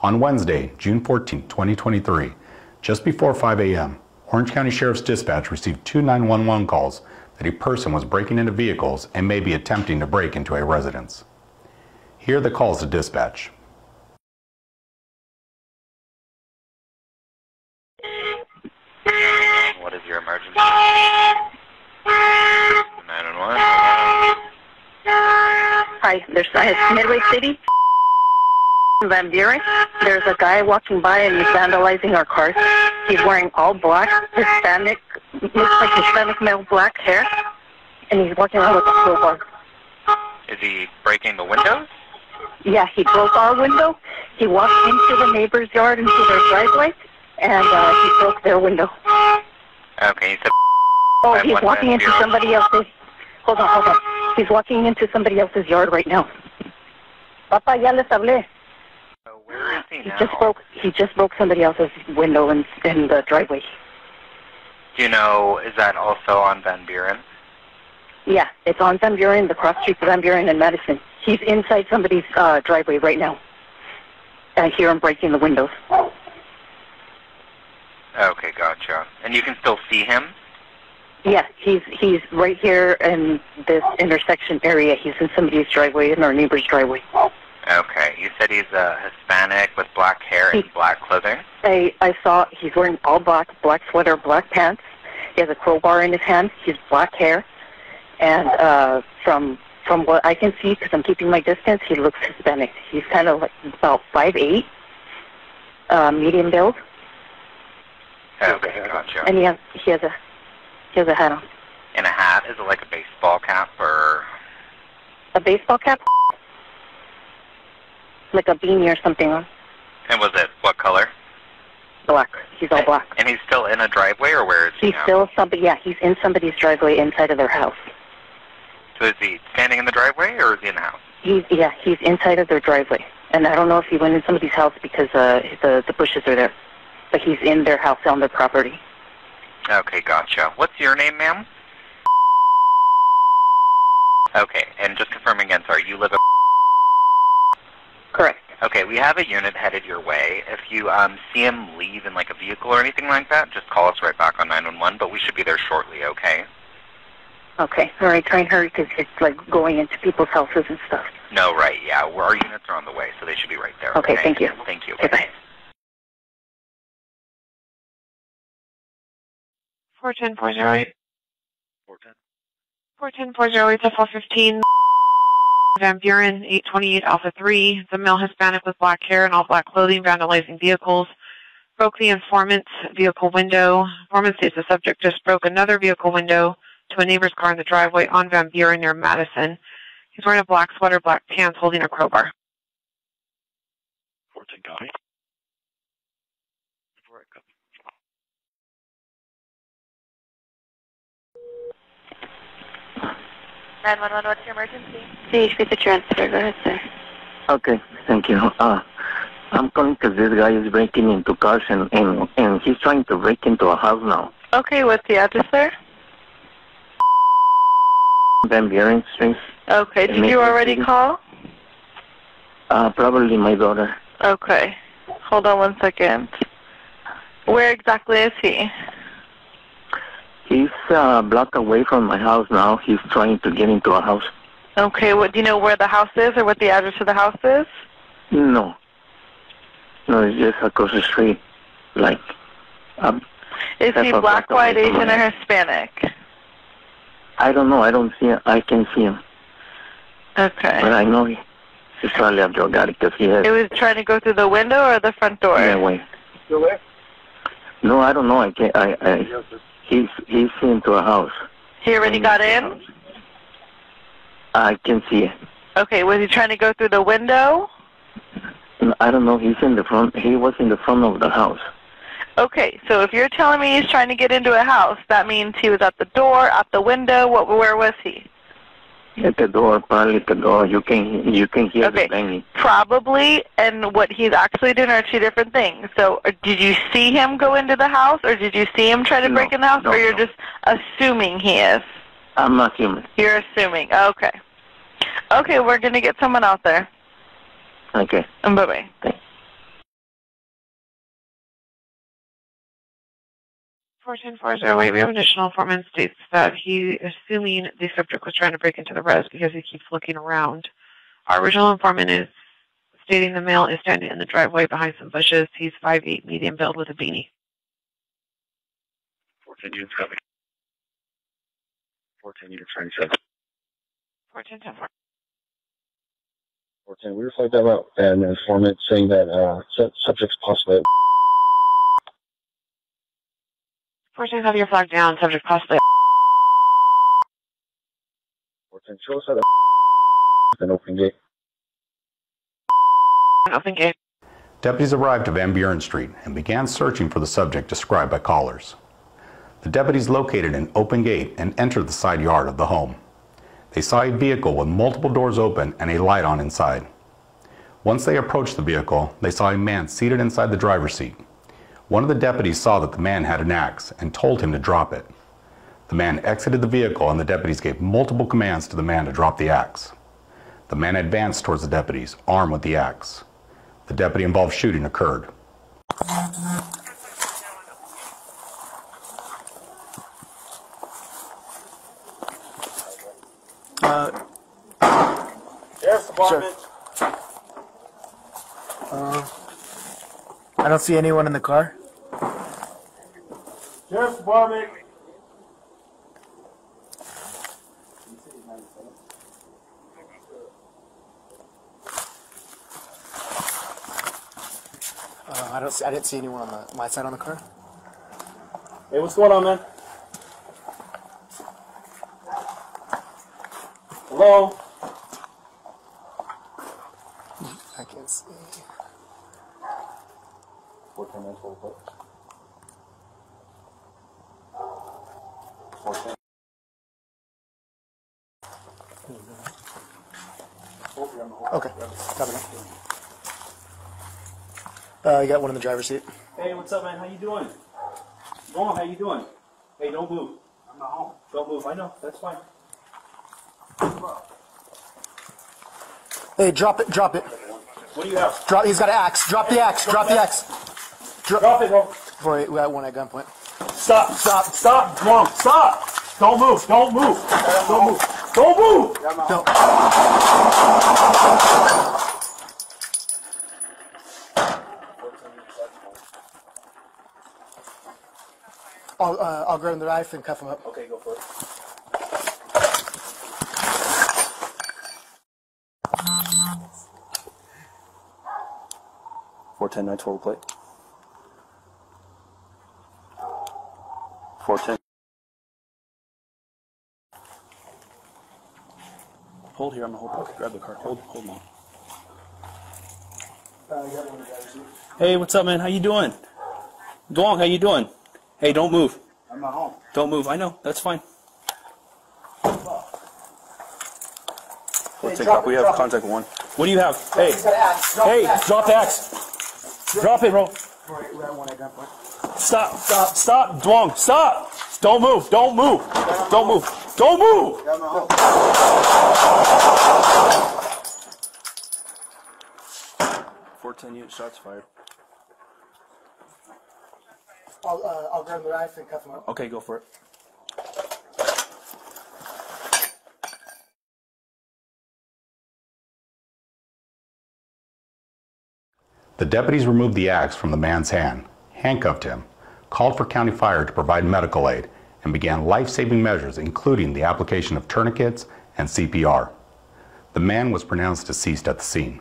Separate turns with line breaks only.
On Wednesday, June 14, 2023, just before 5 a.m., Orange County Sheriff's Dispatch received two 911 calls that a person was breaking into vehicles and may be attempting to break into a residence. Here are the calls to dispatch.
What is your emergency? 911.
Hi, there's it's Midway City, Van Buren. There's a guy walking by and he's vandalizing our cars. He's wearing all black, Hispanic, looks like Hispanic male black hair, and he's walking around with a crowbar.
Is he breaking the windows?
Yeah, he broke our window. He walked into the neighbor's yard, into their driveway, and uh, he broke their window.
Okay, you said
Oh, he's walking into somebody else's. Hold on, hold on. He's walking into somebody else's yard right now. Papa, ya les hablé.
He now?
just broke. He just broke somebody else's window in in the driveway.
Do you know, is that also on Van Buren?
Yeah, it's on Van Buren, the cross street of Van Buren and Madison. He's inside somebody's uh, driveway right now. I hear him breaking the windows.
Okay, gotcha. And you can still see him?
Yeah, he's he's right here in this intersection area. He's in somebody's driveway, in our neighbor's driveway.
Okay, he's a Hispanic with black hair and
He-
black clothing?
I I saw he's wearing all black, black sweater, black pants. He has a crowbar in his hand. He's black hair, and uh, from from what I can see, because I'm keeping my distance, he looks Hispanic. He's kind of like about five eight, uh, medium build,
Okay, gotcha.
and he has he has a he has a hat on,
And a hat? Is it like a baseball cap or...
a baseball cap, like a beanie or something on,
And was it what color?
black. He's all black.
And he's still in a driveway or where is he
He's
now?
still somebody. Yeah, he's in somebody's driveway inside of their house.
So is he standing in the driveway or is he in the house?
He's yeah, he's inside of their driveway, and I don't know if he went in somebody's house because uh, the the bushes are there, but he's in their house on their property.
Okay, gotcha. What's your name, ma'am? Okay, and just confirming again, sorry, you live at...
Correct.
Okay, we have a unit headed your way. If you um, see him leave in like a vehicle or anything like that, just call us right back on 911, but we should be there shortly, okay?
Okay. All right. Try and hurry because it's like going into people's houses and stuff.
No, right, yeah, we our units are on the way, so they should be right there.
Okay, thank you.
Thank you.
Okay. Bye.
Four ten four zero eight. Four ten four zero eight to four fifteen. Van Buren, eight twenty eight Alpha three. The male Hispanic with black hair and all black clothing, vandalizing vehicles. Broke the informant's vehicle window. Informant states the subject just broke another vehicle window to a neighbor's car in the driveway on Van Buren near Madison. He's wearing a black sweater, black pants, holding a crowbar.
Fortin copy.
911, what's your emergency?
CHP to transfer. Go ahead, sir.
Okay, thank you. Uh, I'm calling because this guy is breaking into cars and, and, and he's trying to break into a house now.
Okay, what's the address, sir?
Van Buren Street.
Okay, did you already
City.
call?
Uh, probably my daughter.
Okay, hold on one second. Where exactly is he?
He's uh, a block away from my house now. He's trying to get into a house.
Okay, what do you know where the house is or what the address of the house is?
No. No, it's just across the street. Like, um,
Is he black,
black
white, Asian, or Hispanic?
I don't know. I don't see him. I can see him. Okay. But
Okay.
I know he, he's probably a drug addict because he has
It was trying to go through the window or the front door?
that way. No, I don't know. I can't. I, I, he's, he's into a house.
He already got in?
I can see it.
Okay, was he trying to go through the window?
I don't know. He's in the front. He was in the front of the house.
Okay, so if you're telling me he's trying to get into a house, that means he was at the door, at the window. What? Where was he?
At the door, probably at the door. You can you can hear
Okay.
the banging.
Probably, and what he's actually doing are two different things. So, uh, did you see him go into the house, or did you see him try to
No,
break in the house,
no,
or you're
no.
just assuming he is?
I'm not assuming.
You're assuming. Okay. Okay, we're gonna get someone out there.
Okay.
And bye bye.
Thanks.
14408, we have additional informant states that he, assuming the subject was trying to break into the res because he keeps looking around. Our original informant is stating the male is standing in the driveway behind some bushes. He's 5'8", medium build with a beanie.
14 units copy. 14 units 97.
1410
14, we reflect that out. And an informant saying that uh, subject's possibly
14 have your flag down, subject possibly
14, show us how to an open gate.
an open gate.
Deputies arrived to Van Buren Street and began searching for the subject described by callers. The deputies located an open gate and entered the side yard of the home. They saw a vehicle with multiple doors open and a light on inside. Once they approached the vehicle, they saw a man seated inside the driver's seat. One of the deputies saw that the man had an axe and told him to drop it. The man exited the vehicle and the deputies gave multiple commands to the man to drop the axe. The man advanced towards the deputies, armed with the axe. The deputy involved shooting occurred.
Sheriff's Department.
Uh, I don't see anyone in the car.
Sheriff's Department.
Uh, I don't. See, I didn't see anyone on the my side on the car.
Hey, what's going on, man? Hello?
I can't see. Okay. Copy that. Uh, you got one in the driver's seat.
Hey, what's up, man? How you doing? Go how you doing? Hey, don't move. I'm not home. Don't move. I know. That's fine.
Hey, drop it. Drop it.
What do you have?
Drop. He's got an axe. Drop the axe. Drop the axe.
Drop it, bro.
Before we got one at gunpoint.
Stop, stop, stop. Come on, stop. Don't move. Don't move. Don't move. Don't move.
No. I'll uh, I'll grab him the knife and cuff him up.
Okay, go for it. Four ten nine total plate. Four ten. Hold here. I'm gonna hold. Grab the car. Hold. Hold on.
You got one in the driver's seat.
Hey, what's up, man? How you doing? Dwong, how you doing? Hey, don't move.
I'm not home.
Don't move. I know. That's fine. We'll take. We have contact one. What do you have? Hey,
He's got an axe. Drop
hey,
the
drop the axe. Drop it, bro.
Before we got one.
Stop, stop, stop, Dwong, stop. Don't move, don't move, don't move, don't move. Four ten unit shots fired.
I'll uh, I'll grab the knife and cuff him up.
Okay, go for it.
The deputies removed the axe from the man's hand, handcuffed him, called for county fire to provide medical aid, and began life saving measures, including the application of tourniquets and CPR. The man was pronounced deceased at the scene.